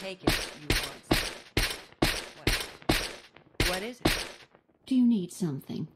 Take it you want. What? What is it? Do you need something?